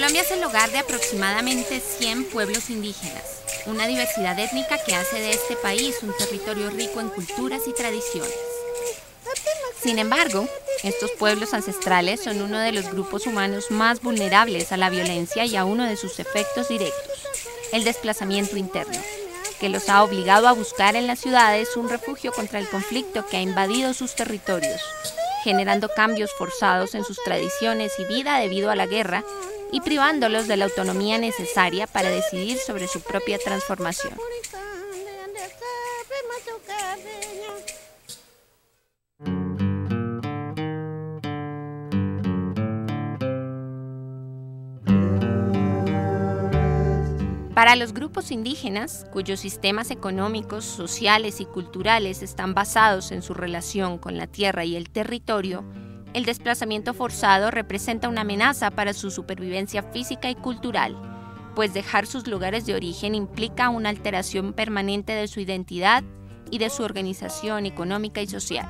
Es el hogar de aproximadamente 100 pueblos indígenas, una diversidad étnica que hace de este país un territorio rico en culturas y tradiciones. Sin embargo, estos pueblos ancestrales son uno de los grupos humanos más vulnerables a la violencia y a uno de sus efectos directos, el desplazamiento interno, que los ha obligado a buscar en las ciudades un refugio contra el conflicto que ha invadido sus territorios, generando cambios forzados en sus tradiciones y vida debido a la guerra y privándolos de la autonomía necesaria para decidir sobre su propia transformación. Para los grupos indígenas, cuyos sistemas económicos, sociales y culturales están basados en su relación con la tierra y el territorio, el desplazamiento forzado representa una amenaza para su supervivencia física y cultural, pues dejar sus lugares de origen implica una alteración permanente de su identidad y de su organización económica y social.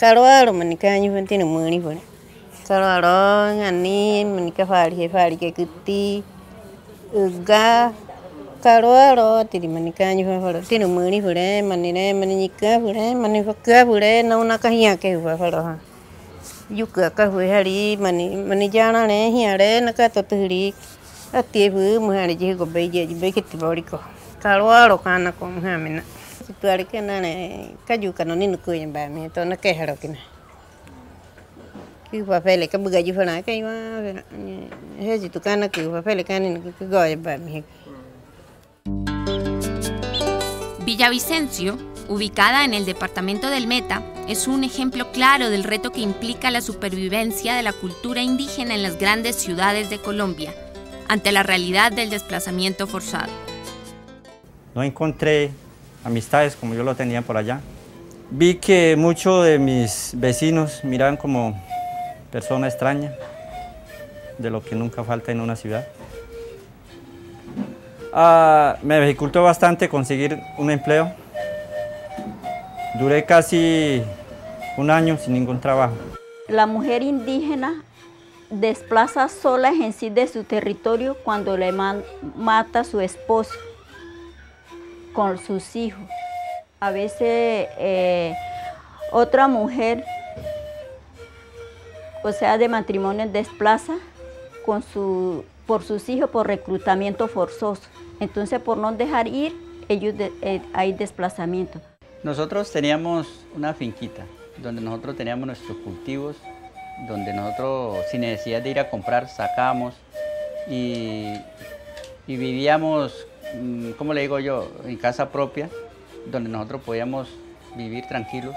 kalwalo manikanyuva ya ntino mwili vona kalwalo ng'ani fali ya ke kiti iga. Kalwalo tili Mani falo tino mwili vule manile maninyika vule nauna vule ke huva falo ha yuka kahue hari mani manijanale hiyale nakatotuhili atievu muhali jihigobe jejibe kitivoliko kalwalo kanako muhamina ke ni ba mi to na ke haro kina ki ka buga fana ka iwa he ji tu kana ki ni ki go ba mi Villavicencio ubicada en el departamento del Meta, es un ejemplo claro del reto que implica la supervivencia de la cultura indígena en las grandes ciudades de Colombia, ante la realidad del desplazamiento forzado. No encontré amistades como yo lo tenía por allá. Vi que muchos de mis vecinos miraban como persona extraña, de lo que nunca falta en una ciudad. Ah, me dificultó bastante conseguir un empleo Duré casi un año sin ningún trabajo. La mujer indígena desplaza sola en sí de su territorio cuando le mata a su esposo con sus hijos. A veces eh, otra mujer, o sea, de matrimonio desplaza con su, por sus hijos por reclutamiento forzoso. Entonces, por no dejar ir, ellos eh, hay desplazamiento. Nosotros teníamos una finquita donde nosotros teníamos nuestros cultivos, donde nosotros sin necesidad de ir a comprar sacábamos y, vivíamos, como le digo yo, en casa propia, donde nosotros podíamos vivir tranquilos,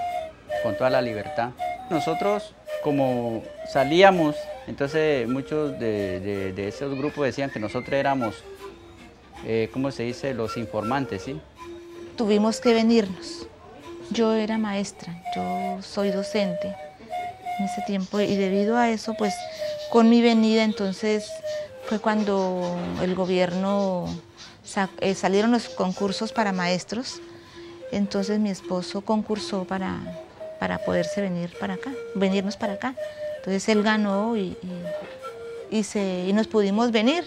con toda la libertad. Nosotros como salíamos, entonces muchos de, esos grupos decían que nosotros éramos, eh, ¿cómo se dice?, los informantes, ¿sí? Tuvimos que venirnos yo era maestra, yo soy docente en ese tiempo y debido a eso, pues con mi venida entonces fue cuando el gobierno eh, salieron los concursos para maestros, entonces mi esposo concursó para, para poderse venir para acá, venirnos para acá. Entonces él ganó y, y nos pudimos venir.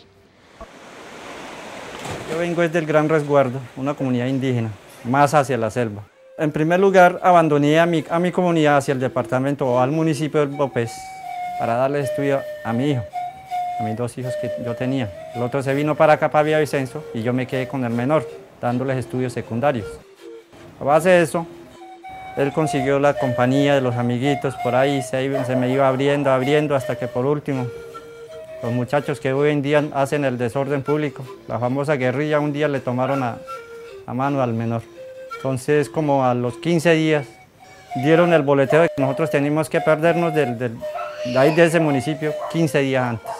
Yo vengo desde el Gran Resguardo, una comunidad indígena, más hacia la selva. En primer lugar, abandoné a mi, a mi comunidad hacia el departamento o al municipio del Bopés para darle estudio a mi hijo, a mis dos hijos que yo tenía. El otro se vino para acá, para Villavicencio, y yo me quedé con el menor, dándoles estudios secundarios. A base de eso, él consiguió la compañía de los amiguitos, por ahí se, se me iba abriendo, abriendo, hasta que por último, los muchachos que hoy en día hacen el desorden público, la famosa guerrilla, un día le tomaron a, a mano al menor. Entonces, como a los 15 días, dieron el boleteo de que nosotros teníamos que perdernos del, de ahí de ese municipio 15 días antes.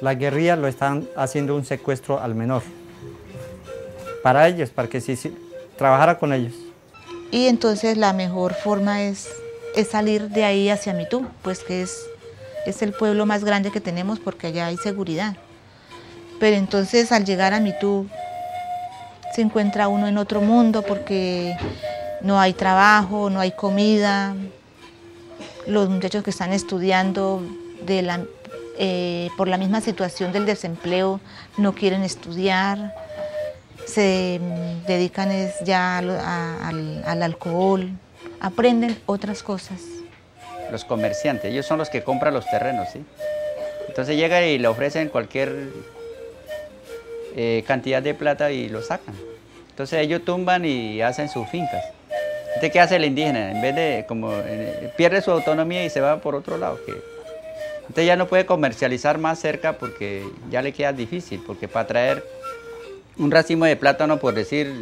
La guerrilla lo están haciendo un secuestro al menor. Para ellos, para que si, trabajara con ellos. Y entonces la mejor forma es, es salir de ahí hacia Mitú, pues que es es el pueblo más grande que tenemos porque allá hay seguridad. Pero entonces al llegar a Mitú se encuentra uno en otro mundo porque no hay trabajo, no hay comida. Los muchachos que están estudiando eh, por la misma situación del desempleo no quieren estudiar, se dedican ya al alcohol, aprenden otras cosas los comerciantes, ellos son los que compran los terrenos, ¿sí? Entonces llegan y le ofrecen cualquier eh, cantidad de plata y lo sacan. Entonces ellos tumban y hacen sus fincas. ¿qué hace el indígena? En vez de, como, eh, pierde su autonomía y se va por otro lado. Entonces ya no puede comercializar más cerca porque ya le queda difícil, porque para traer un racimo de plátano, por decir,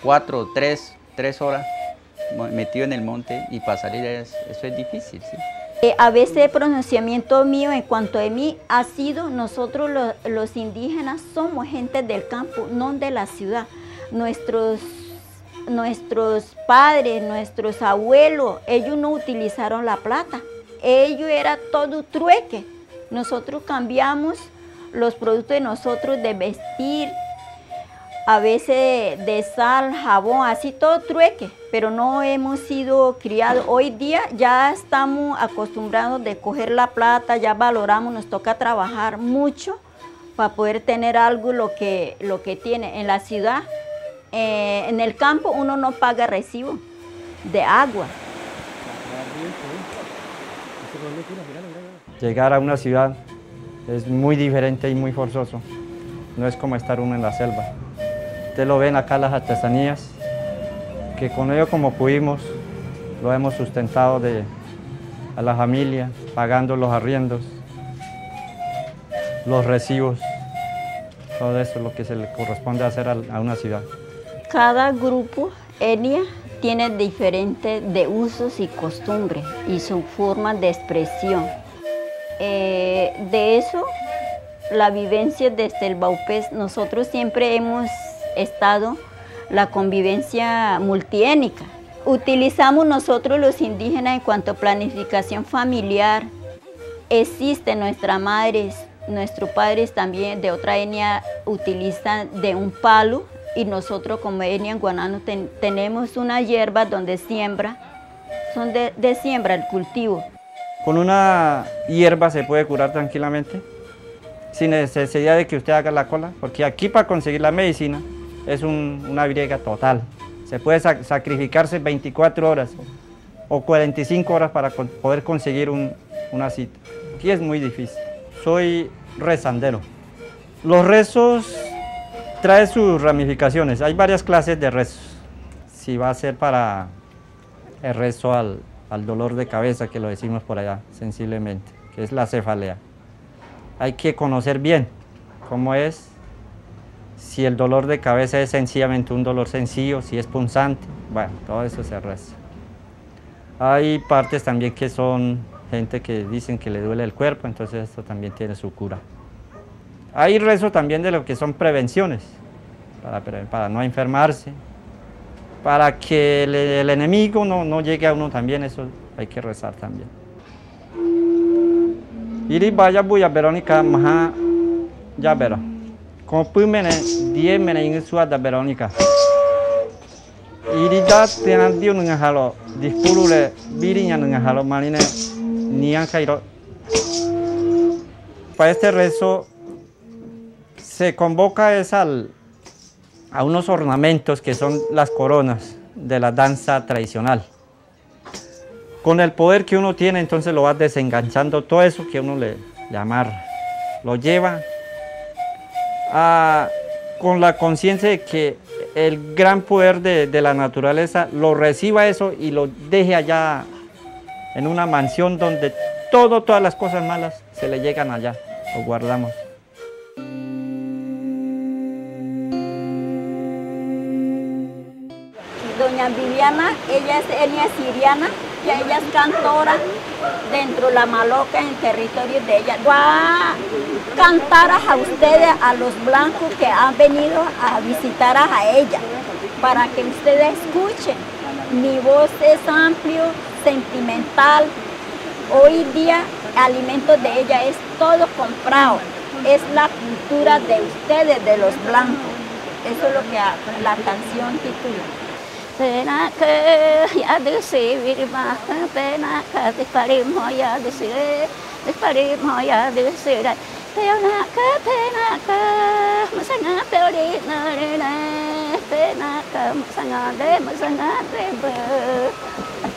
cuatro, tres, tres horas, metido en el monte y para salir eso es difícil. ¿sí? Eh, a veces el pronunciamiento mío en cuanto a mí ha sido nosotros los indígenas somos gente del campo, no de la ciudad. Nuestros, nuestros padres, nuestros abuelos, ellos no utilizaron la plata. Ellos era todo trueque. Nosotros cambiamos los productos de nosotros de vestir, a veces de sal, jabón, así todo trueque, pero no hemos sido criados. Hoy día ya estamos acostumbrados de coger la plata, ya valoramos, nos toca trabajar mucho para poder tener algo lo que, lo que tiene. En la ciudad, eh, en el campo uno no paga recibo de agua. Llegar a una ciudad es muy diferente y muy forzoso. No es como estar uno en la selva. Ustedes lo ven acá las artesanías, que con ello como pudimos lo hemos sustentado de, a la familia, pagando los arriendos, los recibos, todo eso es lo que se le corresponde hacer a, una ciudad. Cada grupo, etnia, tiene diferentes de usos y costumbres y su forma de expresión. Eh, de eso, la vivencia desde el Baupés, nosotros siempre hemos estado la convivencia multiénica. Utilizamos nosotros los indígenas en cuanto a planificación familiar. Existen nuestras madres, nuestros padres también de otra etnia utilizan de un palo y nosotros como etnia Guanano tenemos una hierba donde siembra, son de, siembra el cultivo. Con una hierba se puede curar tranquilamente, sin necesidad de que usted haga la cola, porque aquí para conseguir la medicina es una briega total. Se puede sacrificarse 24 horas o 45 horas para poder conseguir una cita. Aquí es muy difícil. Soy rezandero. Los rezos traen sus ramificaciones. Hay varias clases de rezos. Si va a ser para el rezo al, al dolor de cabeza, que lo decimos por allá sensiblemente, que es la cefalea. Hay que conocer bien cómo es si el dolor de cabeza es sencillamente un dolor sencillo, si es punzante, bueno, todo eso se reza. Hay partes también que son gente que dicen que le duele el cuerpo, entonces esto también tiene su cura. Hay rezo también de lo que son prevenciones, para, para no enfermarse, para que el, enemigo no, no, llegue a uno también, eso hay que rezar también. Iri vaya buya Verónica maha ya verá. Como pumene die mena inge sua da Veronica. Iri da tenan dio nunga halo dispulule birinya nunga halo manine nian kairo. Para este rezo se convoca es al, a unos ornamentos que son las coronas de la danza tradicional. Con el poder que uno tiene, entonces lo va desenganchando todo eso que uno le, le amarra. Lo lleva con la conciencia de que el gran poder de, la naturaleza lo reciba eso y lo deje allá en una mansión donde todo, todas las cosas malas se le llegan allá, lo guardamos. Viviana, ella es etnia siriana, y ella es cantora dentro de la maloca en territorio de ella. Va a cantar a ustedes, a los blancos que han venido a visitar a ella, para que ustedes escuchen. Mi voz es amplio, sentimental. Hoy día alimento de ella es todo comprado. Es la cultura de ustedes, de los blancos. Eso es lo que la canción titula. Pena que ya decir más, pena que disparimos ya decir, disparimos ya decir. Pena que, pena que, masanga peori narene, pena que, masanga de, masanga de,